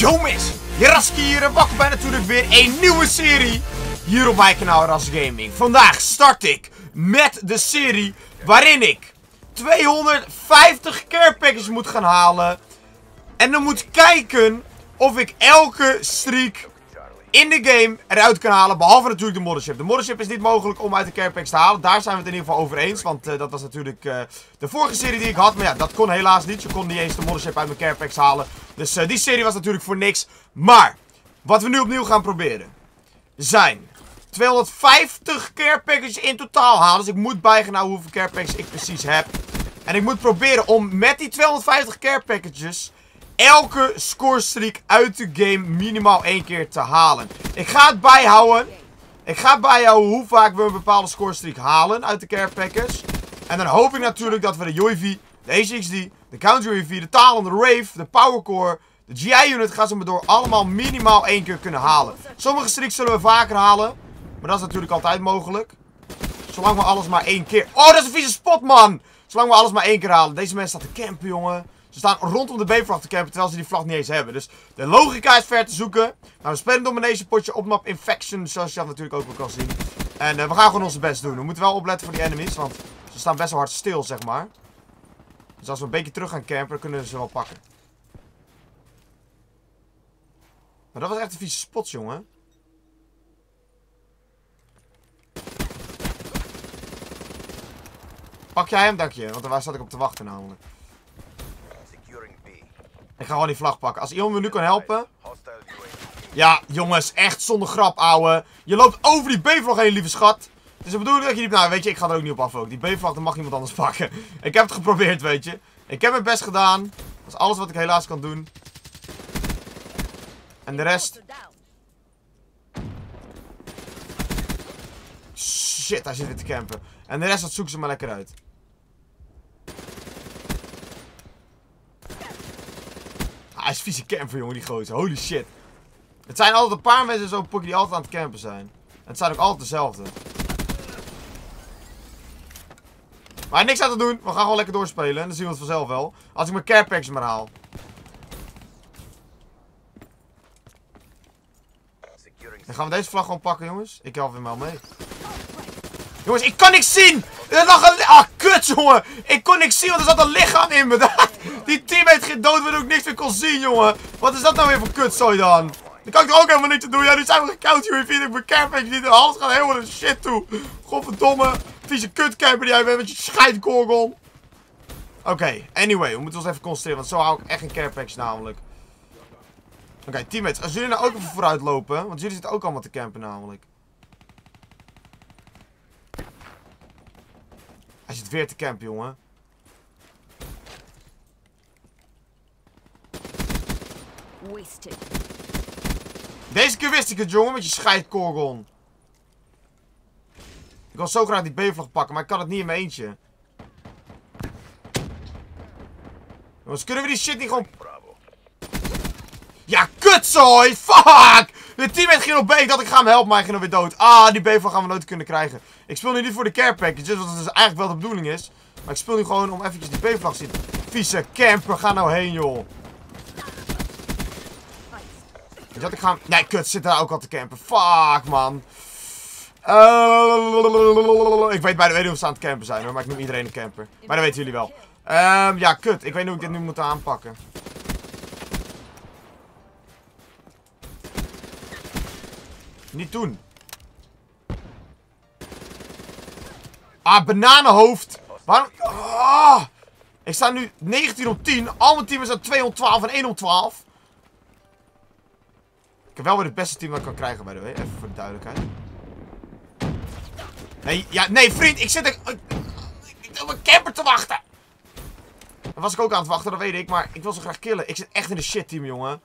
Jongens, Jaraski hier en welkom bij natuurlijk weer een nieuwe serie hier op mijn kanaal Ras Gaming. Vandaag start ik met de serie waarin ik 250 care packages moet gaan halen. En dan moet kijken of ik elke streak in de game eruit kan halen. Behalve natuurlijk de mothership. De mothership is niet mogelijk om uit de care packs te halen. Daar zijn we het in ieder geval over eens. Want uh, dat was natuurlijk uh, de vorige serie die ik had. Maar ja, dat kon helaas niet. Je kon niet eens de mothership uit mijn care packs halen. Dus uh, die serie was natuurlijk voor niks. Maar, wat we nu opnieuw gaan proberen. Zijn 250 care packages in totaal halen. Dus ik moet nou hoeveel care packages ik precies heb. En ik moet proberen om met die 250 care packages elke scorestreak uit de game minimaal één keer te halen. Ik ga het bijhouden. Ik ga bijhouden hoe vaak we een bepaalde scorestreak halen uit de care packers. En dan hoop ik natuurlijk dat we de UAV, de HXD, de Counter UAV, de Talon, de Rave, de Powercore, de GI-unit gaan ze maar door allemaal minimaal één keer kunnen halen. Sommige streaks zullen we vaker halen. Maar dat is natuurlijk altijd mogelijk. Zolang we alles maar één keer... Oh, dat is een vieze spot, man! Zolang we alles maar één keer halen. Deze mensen staan te campen, jongen. Ze staan rondom de B-vlag te campen, terwijl ze die vlag niet eens hebben. Dus de logica is ver te zoeken. Nou, we spelen domination potje op map Infection, zoals je dat natuurlijk ook wel kan zien. En uh, we gaan gewoon onze best doen. We moeten wel opletten voor die enemies, want ze staan best wel hard stil, zeg maar. Dus als we een beetje terug gaan campen, kunnen we ze wel pakken. Maar dat was echt een vieze spot, jongen. Pak jij hem, dank je. Want daar zat ik op te wachten namelijk. Ga gewoon die vlag pakken. Als iemand me nu kan helpen. Ja, jongens, echt zonder grap, ouwe. Je loopt over die B-vlag heen, lieve schat. Dus de bedoeling dat je niet... Nou, weet je, ik ga er ook niet op af ook. Die B-vlag, mag iemand anders pakken. Ik heb het geprobeerd, weet je. Ik heb mijn best gedaan. Dat is alles wat ik helaas kan doen. En de rest... Shit, hij zit weer te campen. En de rest, dat zoeken ze maar lekker uit. Is camper, jongen, die gozer. Holy shit. Het zijn altijd een paar mensen zo die altijd aan het campen zijn. En het zijn ook altijd dezelfde. Maar niks aan te doen. We gaan gewoon lekker doorspelen. En dan zien we het vanzelf wel. Als ik mijn care packs maar haal. Dan gaan we deze vlag gewoon pakken, jongens. Ik help hem wel mee. Jongens, ik kan niks zien! Er lag een... Ah, kut, jongen! Ik kon niks zien, want er zat een lichaam in me. Die teammate ging dood, waardoor ik niks meer kon zien, jongen. Wat is dat nou weer voor kutzooi dan? Dan kan ik er ook helemaal niks te doen. Ja, nu zijn we gekoud, UAV. Ik ben camping niet. Alles gaat helemaal de shit toe. Godverdomme. Vieze kutcamper die jij bent met je scheidkorgel. Oké, anyway. We moeten ons even concentreren, want zo hou ik echt een carepacks namelijk. Oké, teammates. Als jullie nou ook even vooruit lopen, want jullie zitten ook allemaal te campen namelijk. Hij zit weer te campen, jongen. Deze keer wist ik het, jongen, met je scheidkorgon. Ik wil zo graag die B-vlag pakken, maar ik kan het niet in mijn eentje. Jongens, kunnen we die shit niet gewoon... Ja, kutzooi! Fuck! De teammate ging op B. Ik dacht, ik ga hem helpen, maar hij ging weer dood. Ah, die B-vlag gaan we nooit kunnen krijgen. Ik speel nu niet voor de care packages, wat dus eigenlijk wel de bedoeling is. Maar ik speel nu gewoon om eventjes die B-vlag te zien. Vieze camper, ga nou heen, joh. Weet ik ga... Nee, kut, zit daar ook al te campen. Fuck, man. Uh, ik weet bij de weet of ze aan het campen zijn, hoor. Maar ik noem iedereen een camper. Maar dat weten jullie wel. Um, ja, kut. Ik weet niet hoe ik dit nu moet aanpakken. Niet doen. Ah, bananenhoofd. Waarom... Oh, ik sta nu 19 op 10. Al mijn teams zijn 212 en 1 op 12. Wel weer het beste team dat ik kan krijgen, bij de way. Even voor de duidelijkheid. Nee, ja, nee, vriend. Ik zit er... Ik een camper te wachten. Daar was ik ook aan het wachten, dat weet ik. Maar ik wil ze graag killen. Ik zit echt in de shit team, jongen.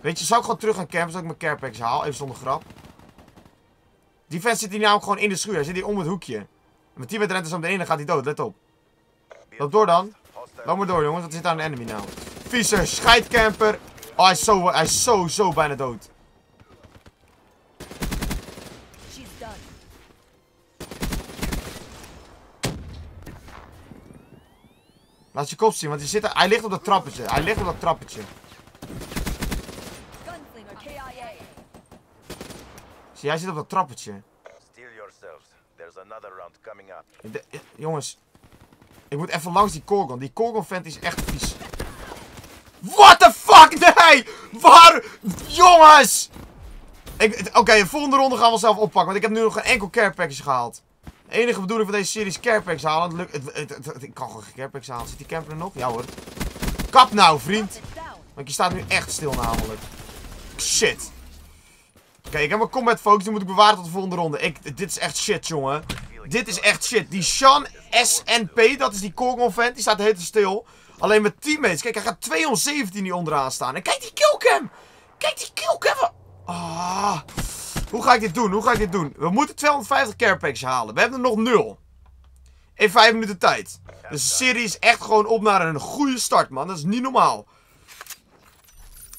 Weet je, zou ik gewoon terug gaan campen, zodat ik mijn carepacks haal. Even zonder grap. Die vent zit hier namelijk gewoon in de schuur. Hij zit hier om het hoekje. Mijn team rent er zo meteen in, dan gaat hij dood. Let op. Loop door dan. Loop maar door, jongens. Dat zit aan de enemy nou. Vieze scheidcamper. Oh, hij is zo, hij is zo, zo bijna dood. Laat je kop zien, want hij, zit, hij ligt op dat trappetje. Hij ligt op dat trappetje. Zie, hij zit op dat trappetje. De, jongens, ik moet even langs die Korgon. Die Korgon-vent is echt vies. What the fuck? Nee! Waar? Jongens! Oké, de volgende ronde gaan we zelf oppakken. Want ik heb nu nog geen enkel care package gehaald. De enige bedoeling van deze serie is care packs halen. Het het, het- ik kan gewoon geen care packs halen. Zit die camper er nog? Ja hoor. Kap nou, vriend. Want je staat nu echt stil namelijk. Shit. Oké, ik heb mijn combat focus. Die moet ik bewaren tot de volgende ronde. Ik, dit is echt shit, jongen. Dit is echt shit. Die Sean SNP, dat is die Korgon vent, die staat de stil. Alleen mijn teammates, kijk, hij gaat 217 hier onderaan staan. En kijk die killcam! Kijk die killcam! Ah. Hoe ga ik dit doen? Hoe ga ik dit doen? We moeten 250 care packs halen. We hebben er nog nul. In 5 minuten tijd. Dus de serie is echt gewoon op naar een goede start, man. Dat is niet normaal.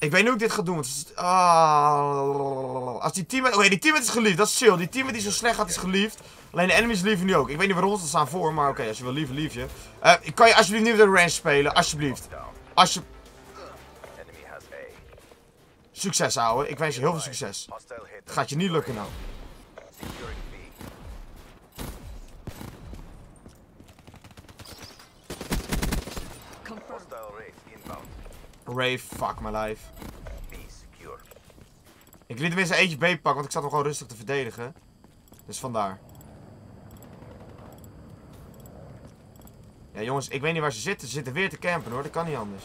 Ik weet niet hoe ik dit ga doen. Want ah, als die teammate... Oké, die teammate is geliefd. Dat is chill. Die teammate die zo slecht gaat is geliefd. Alleen de enemies lieven nu ook. Ik weet niet waarom ze staan voor. Maar oké, als je wil lieven, lief je. Eh, kan je alsjeblieft niet met de range spelen? Alsjeblieft. Down. Als je... Enemy has A. Succes, ouwe. Ik wens je heel veel succes. Het gaat je niet lukken nou. Rave, fuck my life. Ik liet tenminste eentje B pakken, want ik zat hem gewoon rustig te verdedigen. Dus vandaar. Ja, jongens, ik weet niet waar ze zitten. Ze zitten weer te campen hoor, dat kan niet anders.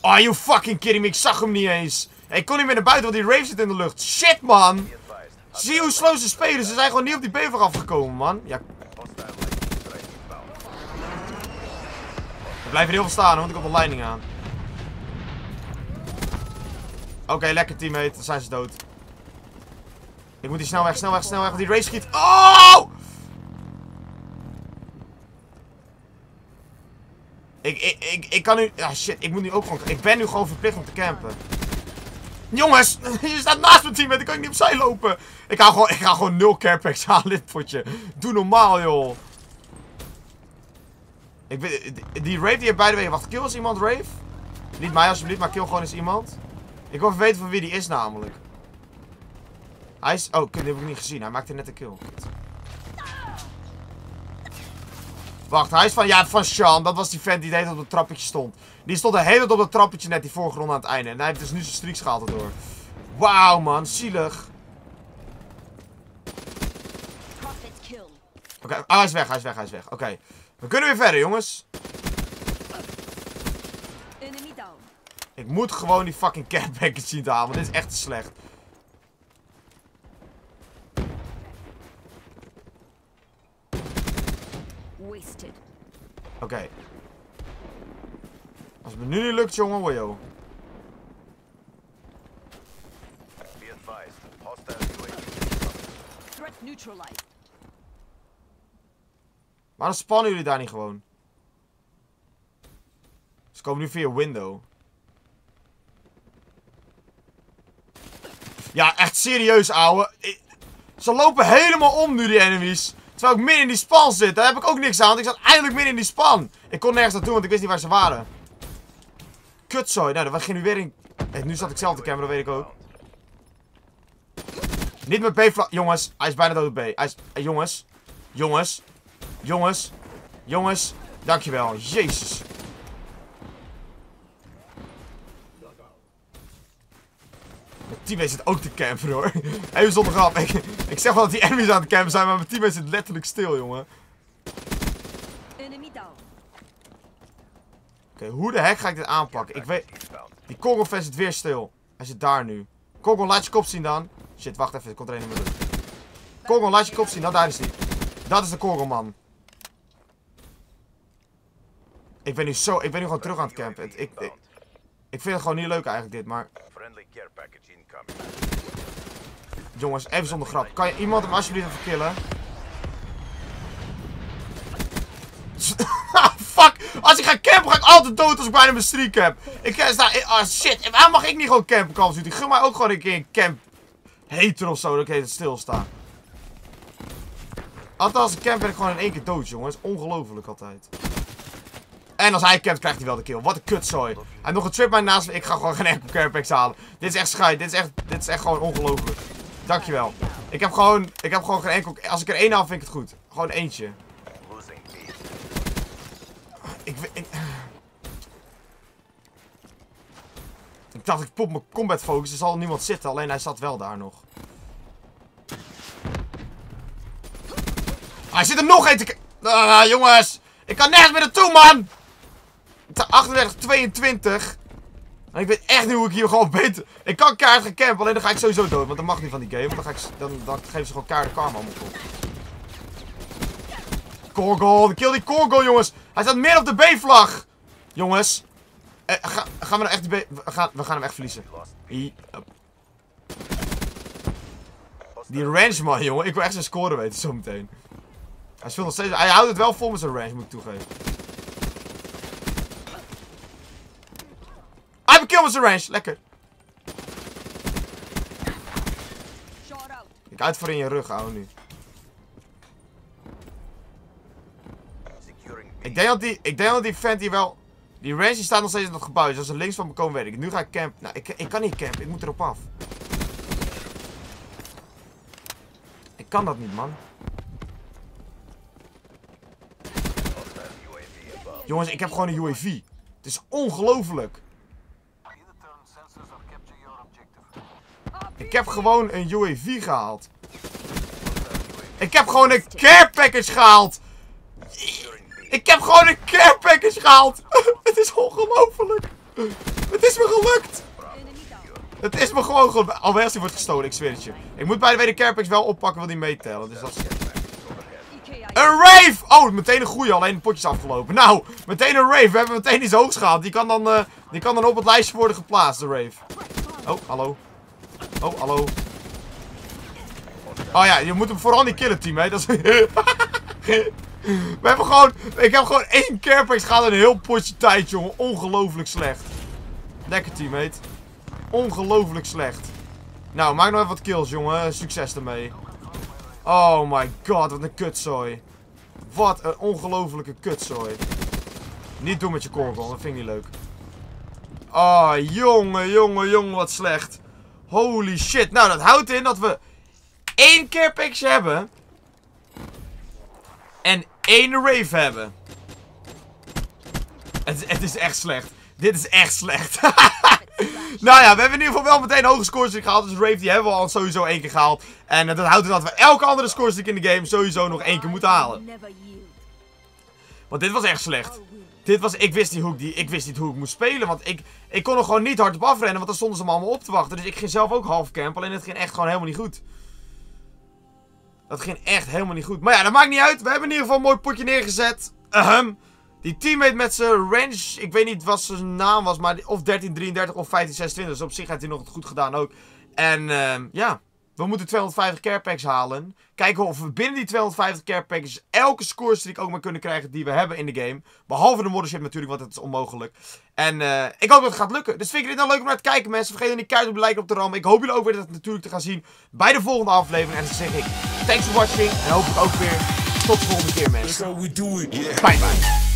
Oh, you fucking kidding me, ik zag hem niet eens. Ik kon niet meer naar buiten, want die Rave zit in de lucht. Shit, man! Zie hoe slow ze spelen? Ze zijn gewoon niet op die bever afgekomen, man. Ja, we blijven heel veel staan, moet ik op de leiding aan. Oké, lekker teammate, dan zijn ze dood. Ik moet die snel weg, snel weg, snel weg, want die race schiet. Oh! Ik, ik, ik, ik kan nu... Ja, shit, ik moet nu ook gewoon... Ik ben nu gewoon verplicht om te campen. Jongens, je staat naast mijn teammate, ik kan niet opzij lopen. Ik ga gewoon, ik ga gewoon nul carepacks halen, dit potje. Doe normaal, joh. Ik weet, die- Rave die heeft beide wegen. Wacht, kill eens iemand, Rave? Niet mij alsjeblieft, maar kill gewoon eens iemand. Ik wil even weten van wie die is namelijk. Hij is... Oh, die heb ik niet gezien. Hij maakte net een kill. Wacht, hij is van... Ja, van Sean. Dat was die vent die de hele tijd op het trappetje stond. Die stond de hele tijd op dat trappetje net die vorige ronde aan het einde. En hij heeft dus nu zijn streaks gehaald erdoor. Wauw, man. Zielig. Oké, ah, hij is weg, hij is weg, hij is weg. Oké. We kunnen weer verder, jongens. Enemy down. Ik moet gewoon die fucking catbackers zien te halen, want dit is echt te slecht. Wasted. Oké. Als het me nu niet lukt, jongen. Threat neutralized. Waarom spannen jullie daar niet gewoon? Ze komen nu via window. Ja, echt serieus, ouwe. Ze lopen helemaal om nu, die enemies. Terwijl ik midden in die span zit. Daar heb ik ook niks aan, want ik zat eindelijk midden in die span. Ik kon nergens naartoe, want ik wist niet waar ze waren. Kutzooi. Nou, dan ging nu weer in... Eh, nu zat ik zelf te camera, dat weet ik ook. Niet met B-vla... Jongens, hij is bijna dood op B. Hij is... jongens. Jongens. Jongens. Jongens. Dankjewel. Jezus. Mijn teammate zit ook te campen hoor. Even zonder grap. Ik, ik zeg wel dat die enemies aan het campen zijn, maar mijn teammate zit letterlijk stil, jongen. Oké, hoe de hek ga ik dit aanpakken? Ik weet... Die Kogel zit weer stil. Hij zit daar nu. Kogel, laat je kop zien dan. Shit, wacht even. Er komt er een in mijn. Kogel, laat je kop zien. Nou, daar is hij. Dat is de Kogelman. Ik ben nu zo... Ik ben nu gewoon terug aan het campen. Ik, ik, ik vind het gewoon niet leuk eigenlijk dit, maar... Jongens, even zonder grap. Kan je iemand hem alsjeblieft even killen? Fuck! Als ik ga campen, ga ik altijd dood als ik bijna mijn streak heb. Ik eh, sta... eh, Ah, shit. En Waarom mag ik niet gewoon campen, Call of Duty? Mij ook gewoon een keer een camp... Hater of zo, dat ik het stilsta. Altijd als ik camp ben ik gewoon in één keer dood, jongens. Ongelooflijk altijd. En als hij campt, krijgt hij wel de kill. Wat een kutzooi. Heeft nog een trip mij naast. Ik ga gewoon geen enkel campings halen. Dit is echt scheid. Dit is echt, dit is echt gewoon ongelooflijk. Dankjewel. Ik heb gewoon, ik heb gewoon geen enkel... Als ik er één haal, vind ik het goed. Gewoon eentje. Ik, ik, ik dacht, ik pop mijn combat focus. Er zal niemand zitten, alleen hij zat wel daar nog. Hij zit er nog één te... Ah, jongens! Ik kan nergens meer naartoe, man! Ik sta 38, 22. En ik weet echt niet hoe ik hier gewoon beter... Ik kan kaart gaan campen, alleen dan ga ik sowieso dood. Want dat mag niet van die game. Dan, ga ik, dan, dan geven ze gewoon kaart karma kop. Korgol, kill die Korgol, jongens. Hij staat meer op de B-vlag. Jongens. Eh, ga- gaan we nou echt de B... We gaan, we gaan hem echt verliezen. Die range, man, jongen. Ik wil echt zijn score weten, zometeen. Hij speelt nog steeds... Hij houdt het wel vol met zijn range, moet ik toegeven. Heeft een range. Lekker. Ik uit voor in je rug, ouwe, nu. Ik denk dat die, ik denk dat die vent hier wel... Die range die staat nog steeds in dat gebouw. Dus als ze links van me komen, weet ik. Nu ga ik campen. Nou, ik, ik kan niet campen. Ik moet erop af. Ik kan dat niet, man. Jongens, ik heb gewoon een UAV. Het is ongelooflijk. Ik heb gewoon een UAV gehaald. Ik heb gewoon een care package gehaald. Ik heb gewoon een care package gehaald. Het is ongelooflijk. Het is me gelukt. Het is me gewoon gelukt. Alweer als die wordt gestolen, ik zweer het je. Ik moet bij de care package wel oppakken, wil die meetellen. Dus dat is... Een rave! Oh, meteen een goeie, alleen de potjes afgelopen. Nou, meteen een rave. We hebben meteen iets hoogs gehaald. Die kan dan, eh, die kan dan op het lijstje worden geplaatst, de rave. Oh, hallo. Oh, hallo. Oh ja, je moet hem vooral niet killen, team. Dat is... We hebben gewoon... Ik heb gewoon één carepack gehad een heel potje tijd, jongen. Ongelooflijk slecht. Lekker, teammate. Ongelooflijk slecht. Nou, maak nog even wat kills, jongen. Succes ermee. Oh my god, wat een kutzooi. Wat een ongelofelijke kutzooi. Niet doen met je korgel, dat vind ik niet leuk. Oh, jongen, jongen, jongen, wat slecht. Holy shit. Nou, dat houdt in dat we één keer picks hebben. En één rave hebben. Het, het is echt slecht. Dit is echt slecht. nou ja, we hebben in ieder geval wel meteen hoge scores gehaald. Dus Rave die hebben we al sowieso één keer gehaald. En eh, dat houdt in dat we elke andere score in de game sowieso nog één keer moeten halen. Want dit was echt slecht. Dit was, ik wist niet hoe ik, die, ik wist niet hoe ik moest spelen. Want ik, ik kon er gewoon niet hard op afrennen. Want dan stonden ze me allemaal op te wachten. Dus ik ging zelf ook half camp. Alleen het ging echt gewoon helemaal niet goed. Dat ging echt helemaal niet goed. Maar ja, dat maakt niet uit. We hebben in ieder geval een mooi potje neergezet. Ahem. Die teammate met zijn range. Ik weet niet wat zijn naam was. Maar of 1333 of 1526. Dus op zich heeft hij nog het goed gedaan ook. En ehm, ja. We moeten 250 care packs halen. Kijken of we binnen die 250 care packs elke score streak ook maar kunnen krijgen die we hebben in de game. Behalve de moddership natuurlijk, want dat is onmogelijk. En eh, ik hoop dat het gaat lukken. Dus vind je dit nou leuk om naar te kijken mensen? Vergeet dan niet keihard op de like op te rammen. Ik hoop jullie ook weer dat natuurlijk te gaan zien bij de volgende aflevering. En dan zeg ik, thanks for watching. En hoop ik ook weer tot de volgende keer mensen. Bye bye.